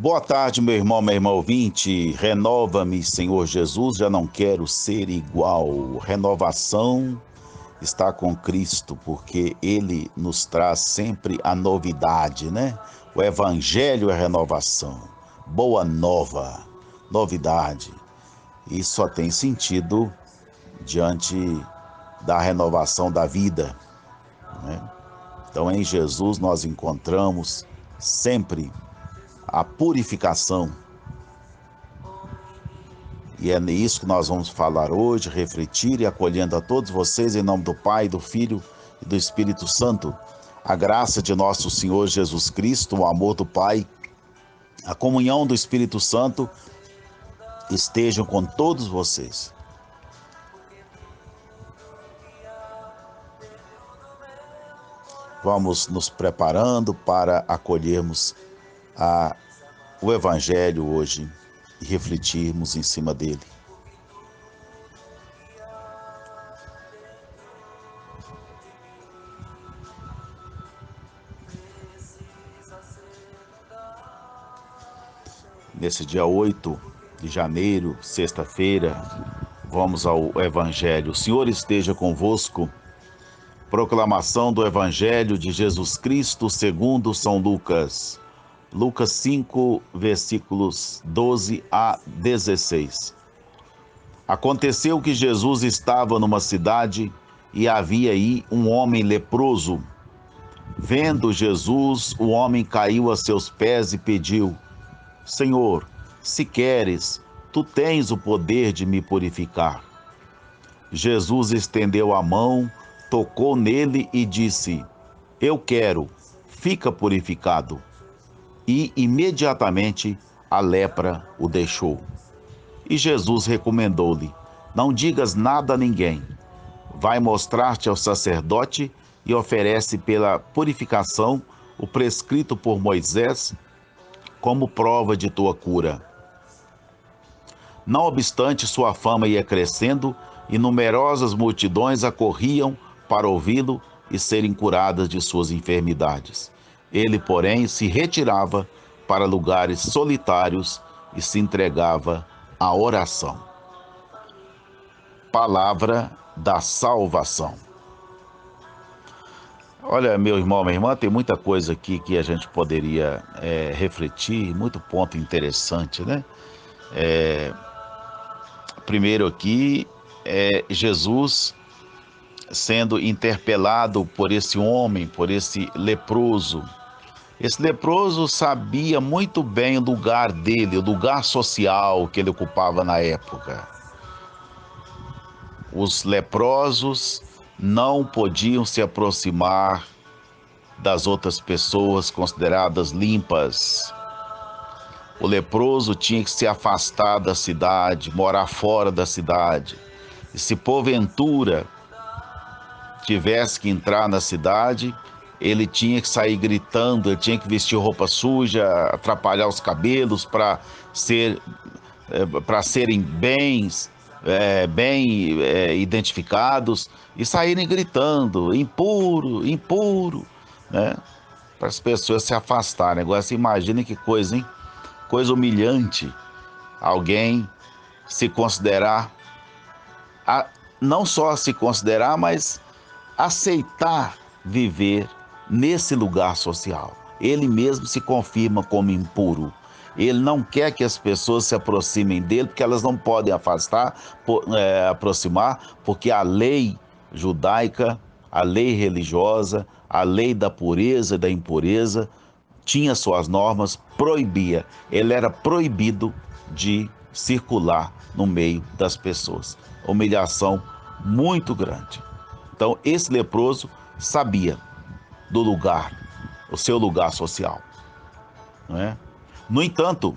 Boa tarde, meu irmão, meu irmão ouvinte. Renova-me, Senhor Jesus, já não quero ser igual. Renovação está com Cristo, porque Ele nos traz sempre a novidade, né? O Evangelho é renovação, boa nova, novidade. E só tem sentido diante da renovação da vida. Né? Então, em Jesus, nós encontramos sempre a purificação. E é nisso que nós vamos falar hoje, refletir e acolhendo a todos vocês em nome do Pai, do Filho e do Espírito Santo. A graça de nosso Senhor Jesus Cristo, o amor do Pai, a comunhão do Espírito Santo estejam com todos vocês. Vamos nos preparando para acolhermos a, o Evangelho hoje e refletirmos em cima dele. Nesse dia 8 de janeiro, sexta-feira, vamos ao Evangelho. O Senhor esteja convosco. Proclamação do Evangelho de Jesus Cristo segundo São Lucas. Lucas 5, versículos 12 a 16. Aconteceu que Jesus estava numa cidade e havia aí um homem leproso. Vendo Jesus, o homem caiu a seus pés e pediu: Senhor, se queres, tu tens o poder de me purificar. Jesus estendeu a mão, tocou nele e disse: Eu quero, fica purificado. E imediatamente a lepra o deixou. E Jesus recomendou-lhe: Não digas nada a ninguém. Vai mostrar-te ao sacerdote e oferece pela purificação o prescrito por Moisés como prova de tua cura. Não obstante, sua fama ia crescendo e numerosas multidões acorriam para ouvi-lo e serem curadas de suas enfermidades. Ele, porém, se retirava para lugares solitários e se entregava à oração. Palavra da salvação. Olha, meu irmão, minha irmã, tem muita coisa aqui que a gente poderia é, refletir, muito ponto interessante, né? É, primeiro aqui é Jesus sendo interpelado por esse homem, por esse leproso. Esse leproso sabia muito bem o lugar dele, o lugar social que ele ocupava na época. Os leprosos não podiam se aproximar das outras pessoas consideradas limpas. O leproso tinha que se afastar da cidade, morar fora da cidade. E se porventura tivesse que entrar na cidade, ele tinha que sair gritando, ele tinha que vestir roupa suja, atrapalhar os cabelos para ser, eh, para serem bens é, bem é, identificados e saírem gritando, impuro, impuro, né? Para as pessoas se afastarem. Agora, você imagina que coisa, hein? Coisa humilhante. Alguém se considerar, a, não só se considerar, mas aceitar viver nesse lugar social. Ele mesmo se confirma como impuro. Ele não quer que as pessoas se aproximem dele, porque elas não podem afastar, é, aproximar, porque a lei judaica, a lei religiosa, a lei da pureza e da impureza tinha suas normas, proibia. Ele era proibido de circular no meio das pessoas. Humilhação muito grande. Então, esse leproso sabia do lugar, o seu lugar social. Não é? No entanto,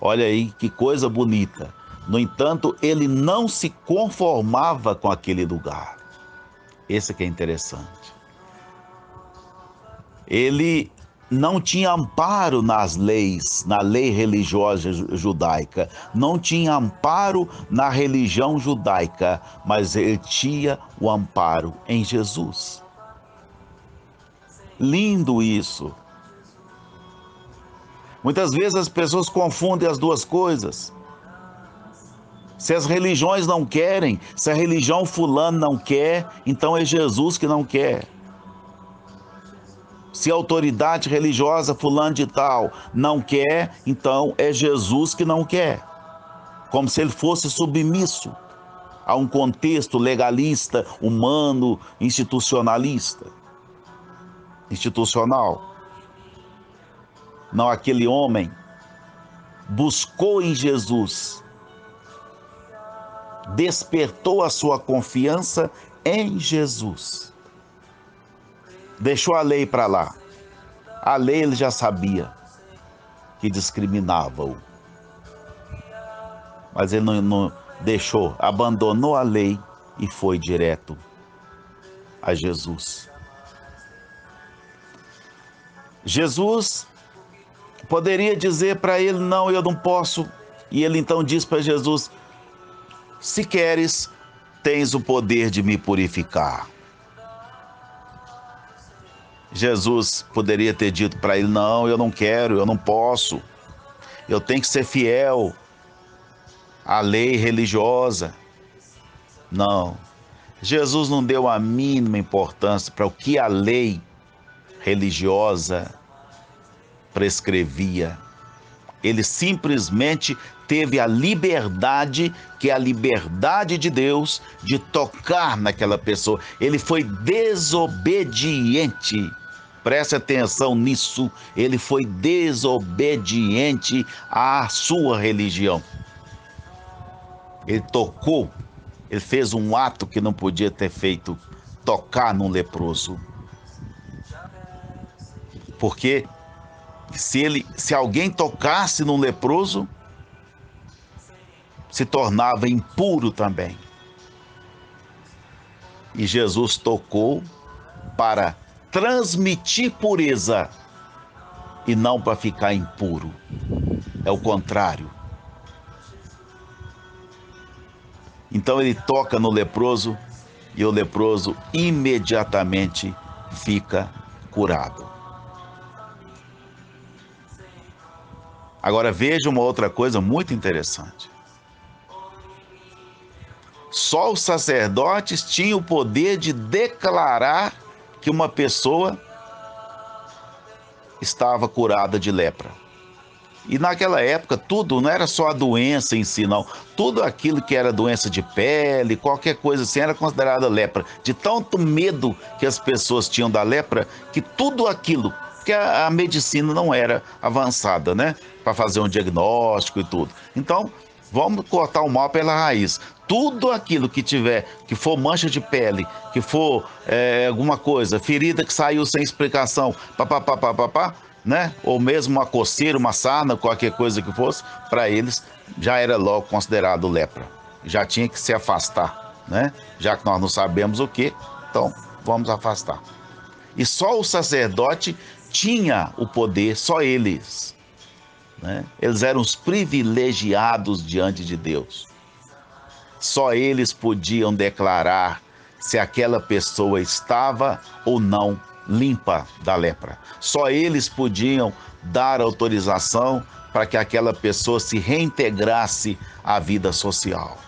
olha aí que coisa bonita. No entanto, ele não se conformava com aquele lugar. Esse que é interessante. Ele não tinha amparo nas leis, na lei religiosa judaica, não tinha amparo na religião judaica, mas ele tinha o amparo em Jesus. Lindo isso. Muitas vezes as pessoas confundem as duas coisas. Se as religiões não querem, se a religião fulano não quer, então é Jesus que não quer. Se a autoridade religiosa fulano de tal não quer, então é Jesus que não quer. Como se ele fosse submisso a um contexto legalista, humano, institucionalista. Institucional. Não aquele homem buscou em Jesus despertou a sua confiança em Jesus. Deixou a lei para lá. A lei ele já sabia que discriminava-o. Mas ele não, não deixou, abandonou a lei e foi direto a Jesus. Jesus poderia dizer para ele: Não, eu não posso. E ele então diz para Jesus: se queres, tens o poder de me purificar. Jesus poderia ter dito para ele: Não, eu não quero, eu não posso. Eu tenho que ser fiel à lei religiosa. Não. Jesus não deu a mínima importância para o que a lei religiosa prescrevia. Ele simplesmente teve a liberdade, que é a liberdade de Deus, de tocar naquela pessoa. Ele foi desobediente. Preste atenção nisso. Ele foi desobediente à sua religião. Ele tocou, ele fez um ato que não podia ter feito tocar num leproso. Porque se ele, se alguém tocasse num leproso, se tornava impuro também. E Jesus tocou para transmitir pureza e não para ficar impuro. É o contrário. Então ele toca no leproso e o leproso imediatamente fica curado. Agora veja uma outra coisa muito interessante. Só os sacerdotes tinham o poder de declarar que uma pessoa estava curada de lepra. E naquela época, tudo não era só a doença em si, não. Tudo aquilo que era doença de pele, qualquer coisa assim, era considerada lepra. De tanto medo que as pessoas tinham da lepra, que tudo aquilo, a, a medicina não era avançada, né? Para fazer um diagnóstico e tudo. Então, vamos cortar o mal pela raiz tudo aquilo que tiver, que for mancha de pele, que for é, alguma coisa, ferida que saiu sem explicação, papapá, papapá, né? Ou mesmo uma coceira, uma sarna, qualquer coisa que fosse, para eles já era logo considerado lepra. Já tinha que se afastar, né? Já que nós não sabemos o que, então vamos afastar. E só o sacerdote tinha o poder, só eles. Né? Eles eram os privilegiados diante de Deus. Só eles podiam declarar se aquela pessoa estava ou não limpa da lepra. Só eles podiam dar autorização para que aquela pessoa se reintegrasse à vida social.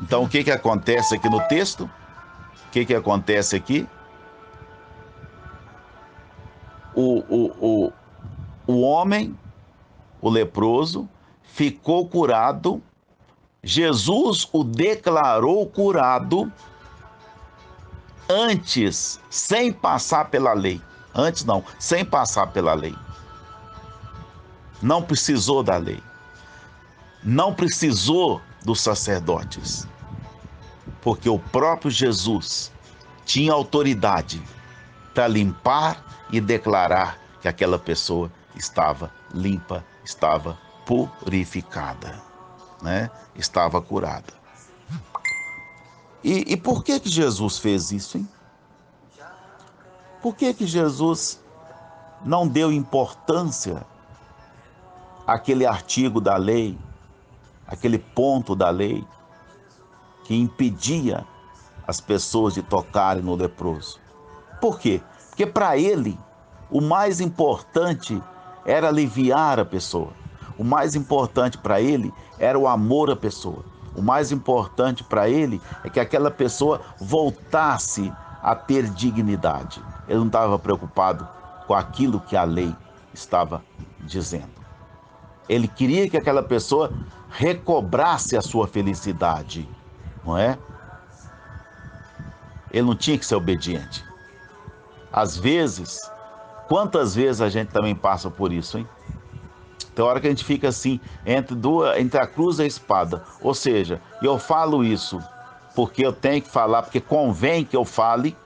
Então, o que, que acontece aqui no texto? O que, que acontece aqui? O, o, o, o homem, o leproso, ficou curado Jesus o declarou curado antes, sem passar pela lei. Antes não, sem passar pela lei. Não precisou da lei. Não precisou dos sacerdotes. Porque o próprio Jesus tinha autoridade para limpar e declarar que aquela pessoa estava limpa, estava purificada né, estava curada. E, e por que, que Jesus fez isso? Hein? Por que que Jesus não deu importância àquele artigo da lei, aquele ponto da lei que impedia as pessoas de tocarem no leproso? Por quê? Porque para ele o mais importante era aliviar a pessoa. O mais importante para ele era o amor à pessoa. O mais importante para ele é que aquela pessoa voltasse a ter dignidade. Ele não estava preocupado com aquilo que a lei estava dizendo. Ele queria que aquela pessoa recobrasse a sua felicidade, não é? Ele não tinha que ser obediente. Às vezes, quantas vezes a gente também passa por isso, hein? Tem hora que a gente fica assim, entre, duas, entre a cruz e a espada. Ou seja, eu falo isso porque eu tenho que falar, porque convém que eu fale,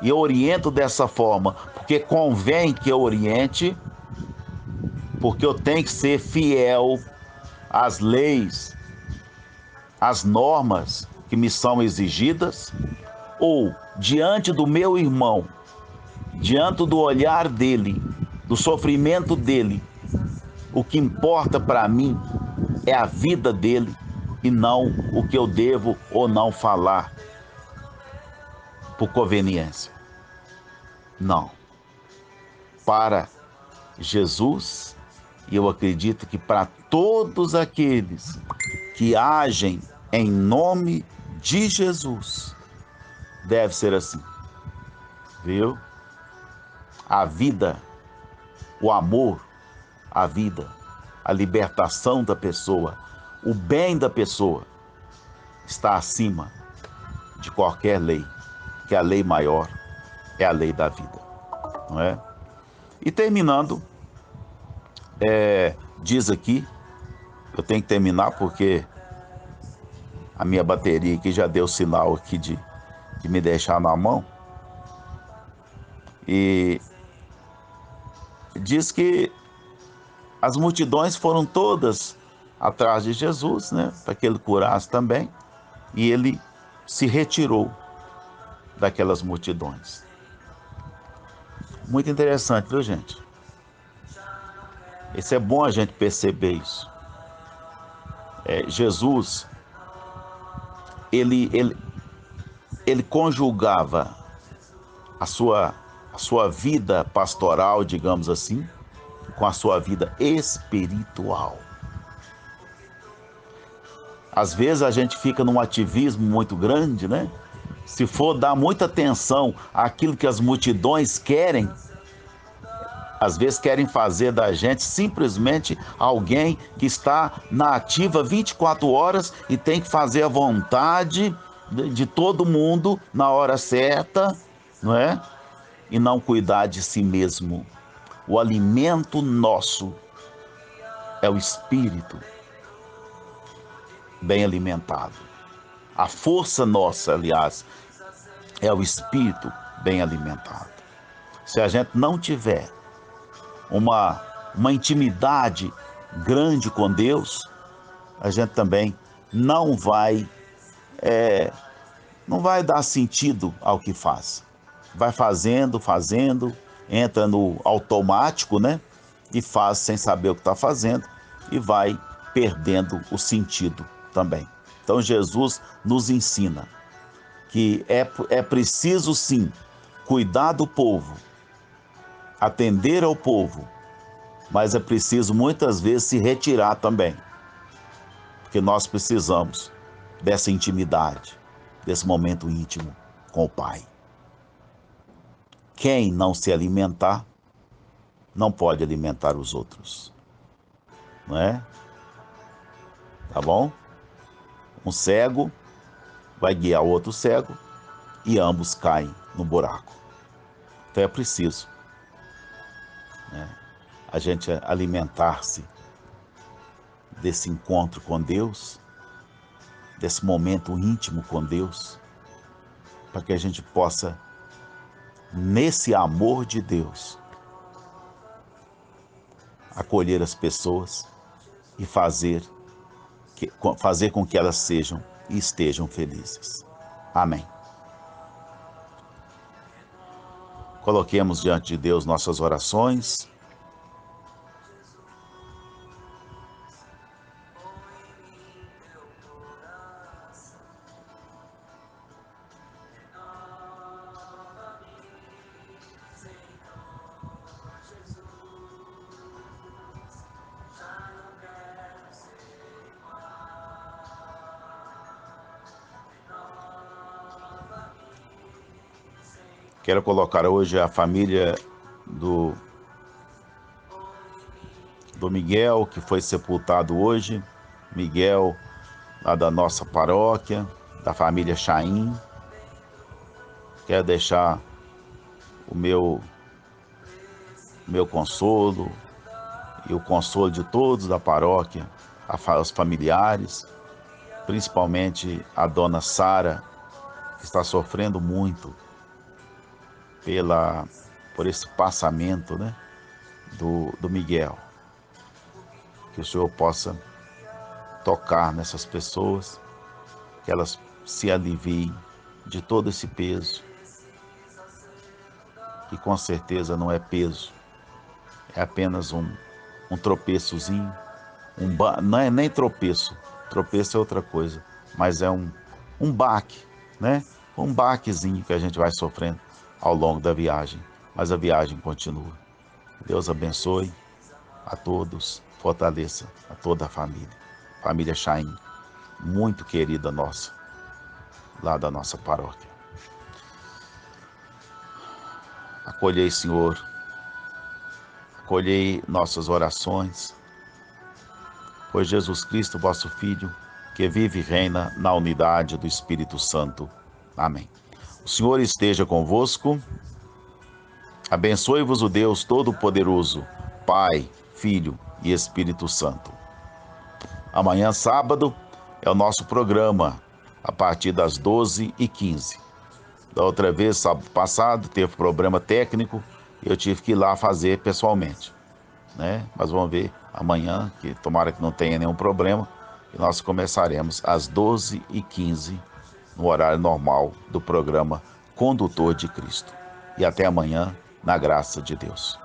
e eu oriento dessa forma, porque convém que eu oriente, porque eu tenho que ser fiel às leis, às normas que me são exigidas, ou diante do meu irmão, diante do olhar dele, do sofrimento dele, o que importa para mim é a vida dele e não o que eu devo ou não falar por conveniência. Não. Para Jesus, e eu acredito que para todos aqueles que agem em nome de Jesus, deve ser assim. Viu? A vida, o amor, a vida, a libertação da pessoa, o bem da pessoa está acima de qualquer lei, que a lei maior é a lei da vida, não é? E terminando, é, diz aqui, eu tenho que terminar porque a minha bateria aqui já deu sinal aqui de, de me deixar na mão. E diz que as multidões foram todas atrás de Jesus, né, para que ele curasse também, e ele se retirou daquelas multidões. Muito interessante, viu, gente? Isso é bom a gente perceber isso. É, Jesus, ele, ele, ele conjugava a sua, sua vida pastoral, digamos assim, com a sua vida espiritual. Às vezes a gente fica num ativismo muito grande, né? Se for dar muita atenção àquilo que as multidões querem, às vezes querem fazer da gente simplesmente alguém que está na ativa 24 horas e tem que fazer a vontade de todo mundo na hora certa, não é? E não cuidar de si mesmo. O alimento nosso é o espírito bem alimentado. A força nossa, aliás, é o espírito bem alimentado. Se a gente não tiver uma, uma intimidade grande com Deus, a gente também não vai é, não vai dar sentido ao que faz. Vai fazendo, fazendo, entra no automático, né? E faz sem saber o que está fazendo e vai perdendo o sentido também. Então Jesus nos ensina que é, é preciso sim cuidar do povo, atender ao povo, mas é preciso muitas vezes se retirar também, porque nós precisamos dessa intimidade, desse momento íntimo com o Pai. Quem não se alimentar, não pode alimentar os outros. Não é? Tá bom? Um cego vai guiar outro cego e ambos caem no buraco. Então é preciso né, a gente alimentar-se desse encontro com Deus, desse momento íntimo com Deus, para que a gente possa nesse amor de Deus, acolher as pessoas e fazer, que, fazer com que elas sejam e estejam felizes. Amém. Coloquemos diante de Deus nossas orações. Quero colocar hoje a família do, do Miguel, que foi sepultado hoje. Miguel, lá da nossa paróquia, da família Chaim. Quero deixar o meu, meu consolo e o consolo de todos da paróquia, os familiares, principalmente a dona Sara, que está sofrendo muito pela, por esse passamento né, do, do Miguel. Que o Senhor possa tocar nessas pessoas, que elas se aliviem de todo esse peso, que com certeza não é peso, é apenas um, um tropeçozinho, um não é nem tropeço, tropeço é outra coisa, mas é um, um baque, né? Um baquezinho que a gente vai sofrendo ao longo da viagem, mas a viagem continua. Deus abençoe a todos, fortaleça a toda a família. Família Chaim, muito querida nossa, lá da nossa paróquia. Acolhei, Senhor, acolhei nossas orações, pois Jesus Cristo, vosso Filho, que vive e reina na unidade do Espírito Santo. Amém. Senhor esteja convosco. Abençoe-vos o Deus Todo-Poderoso, Pai, Filho e Espírito Santo. Amanhã, sábado, é o nosso programa, a partir das 12h15. Da outra vez, sábado passado, teve problema técnico e eu tive que ir lá fazer pessoalmente. Né? Mas vamos ver amanhã, que tomara que não tenha nenhum problema, e nós começaremos às 12h15 no horário normal do programa Condutor de Cristo. E até amanhã, na graça de Deus.